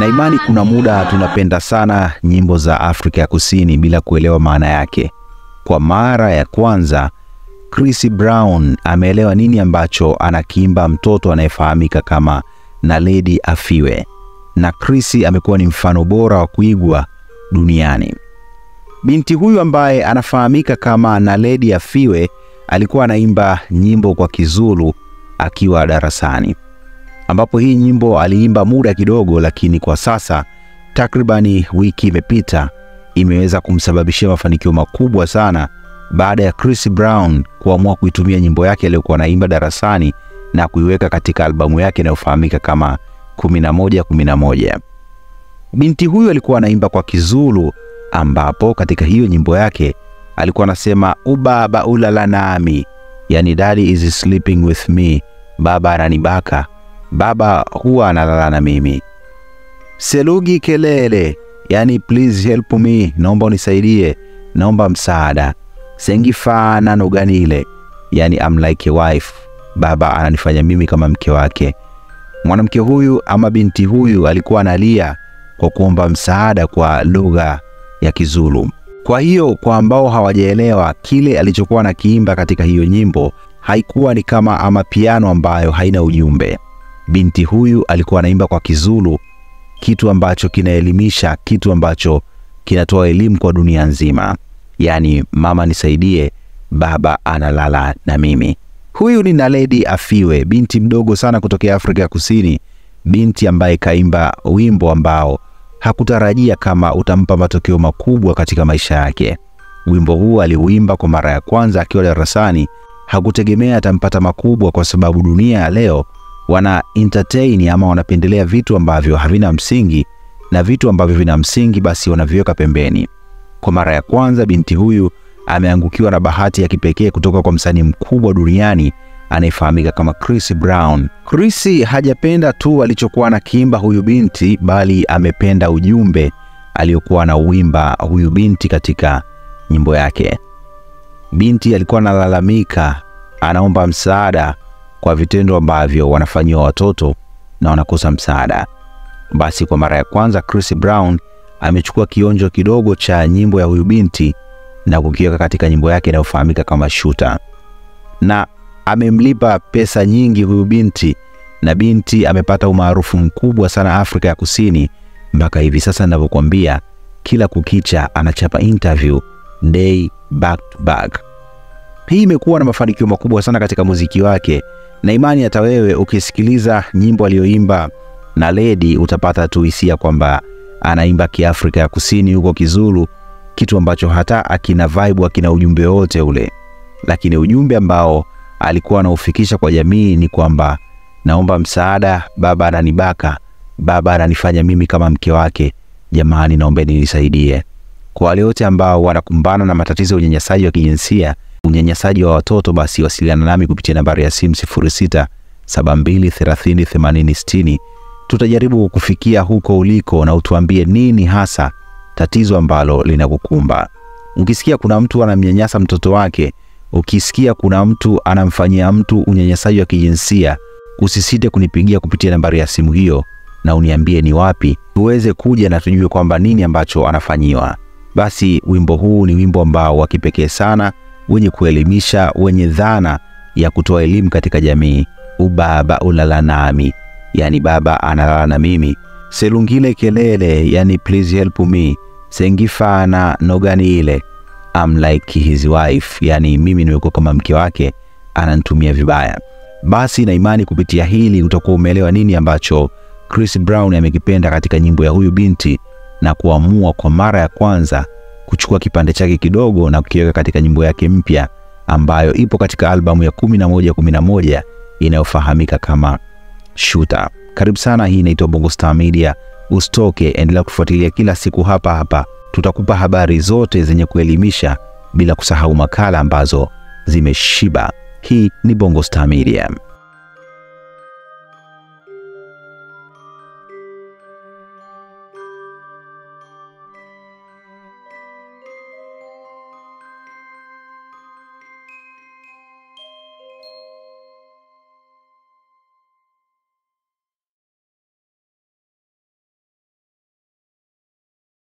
na imani kuna muda tunapenda sana nyimbo za Afrika ya Kusini bila kuelewa maana yake. Kwa mara ya kwanza Chris Brown ameelewa nini ambacho anakiimba mtoto anayefahamika kama Naledi Afiwe, na Chris amekuwa ni mfano bora wa kuigwa duniani. Binti huyu ambaye anafahamika kama Naledi Afiwe alikuwa anaimba nyimbo kwa Kizulu akiwa darasani, ambapo hii nyimbo aliimba muda kidogo, lakini kwa sasa takribani wiki imepita, imeweza kumsababishia mafanikio makubwa sana baada ya Chris Brown kuamua kuitumia nyimbo yake aliyokuwa anaimba darasani na kuiweka katika albamu yake inayofahamika kama 11 11. Binti huyu alikuwa anaimba kwa Kizulu, ambapo katika hiyo nyimbo yake alikuwa anasema ubaba ulala nami, yani daddy is sleeping with me, baba ananibaka, baba huwa analala na mimi. Selugi kelele, yani please help me, naomba unisaidie, naomba msaada. Sengifana noganile, yani I'm like a wife, baba ananifanya mimi kama mke wake. Mwanamke huyu ama binti huyu alikuwa analia kwa kuomba msaada kwa lugha ya Kizulu. Kwa hiyo kwa ambao hawajaelewa kile alichokuwa na kiimba katika hiyo nyimbo, haikuwa ni kama amapiano ambayo haina ujumbe. Binti huyu alikuwa anaimba kwa Kizulu, kitu ambacho kinaelimisha, kitu ambacho kinatoa elimu kwa dunia nzima, yaani mama nisaidie, baba analala na mimi. Huyu ni Naledi Afiwe, binti mdogo sana kutokea Afrika ya Kusini, binti ambaye kaimba wimbo ambao hakutarajia kama utampa matokeo makubwa katika maisha yake. Wimbo huu aliuimba kwa mara ya kwanza akiwa darasani, hakutegemea atampata makubwa, kwa sababu dunia ya leo wana entertain ama wanapendelea vitu ambavyo havina msingi, na vitu ambavyo vina msingi basi wanaviweka pembeni. Kwa mara ya kwanza binti huyu ameangukiwa na bahati ya kipekee kutoka kwa msanii mkubwa duniani anayefahamika kama Chris Brown. Chris hajapenda tu alichokuwa na kimba huyu binti, bali amependa ujumbe aliyokuwa na uimba huyu binti katika nyimbo yake. Binti alikuwa analalamika, anaomba msaada kwa vitendo ambavyo wanafanyiwa watoto na wanakosa msaada. Basi kwa mara ya kwanza Chris Brown amechukua kionjo kidogo cha nyimbo ya huyu binti na kukiweka katika nyimbo yake inayofahamika kama Shooter, na amemlipa pesa nyingi huyu binti, na binti amepata umaarufu mkubwa sana Afrika ya Kusini mpaka hivi sasa ninavyokuambia, kila kukicha anachapa interview day back to back. Hii imekuwa na mafanikio makubwa sana katika muziki wake, na imani hata wewe ukisikiliza nyimbo aliyoimba na Ledi utapata tu hisia kwamba anaimba Kiafrika ya Kusini huko Kizulu, kitu ambacho hata akina vibe akina ujumbe wote ule, lakini ujumbe ambao alikuwa anaufikisha kwa jamii ni kwamba naomba msaada, baba ananibaka, baba ananifanya mimi kama mke wake, jamani, naombeni nisaidie. Kwa wale wote ambao wanakumbana na matatizo ya unyanyasaji wa kijinsia, unyanyasaji wa watoto, basi wasiliana nami kupitia nambari ya simu 06 72 30 80 60. Tutajaribu kufikia huko uliko na utuambie nini hasa tatizo ambalo linakukumba. Ukisikia kuna mtu anamnyanyasa mtoto wake, ukisikia kuna mtu anamfanyia mtu unyanyasaji wa kijinsia, usisite kunipigia kupitia nambari ya simu hiyo na uniambie ni wapi, tuweze kuja na tujue kwamba nini ambacho anafanyiwa. Basi wimbo huu ni wimbo ambao wa kipekee sana, wenye kuelimisha, wenye dhana ya kutoa elimu katika jamii. Ubaba ulala nami, yani baba analala na mimi. Selungile kelele, yani please help me. Sengifana nogani ile I'm like his wife, yani mimi nimekuwa kama mke wake, ananitumia vibaya. Basi na imani kupitia hili utakuwa umeelewa nini ambacho Chris Brown amekipenda katika nyimbo ya huyu binti na kuamua kwa mara ya kwanza kuchukua kipande chake kidogo na kukiweka katika nyimbo yake mpya ambayo ipo katika albamu ya 11 11 inayofahamika kama Shooter. Karibu sana, hii inaitwa Bongo Star Media. Usitoke, endelea kufuatilia kila siku hapa hapa, tutakupa habari zote zenye kuelimisha bila kusahau makala ambazo zimeshiba. Hii ni Bongo Star Media.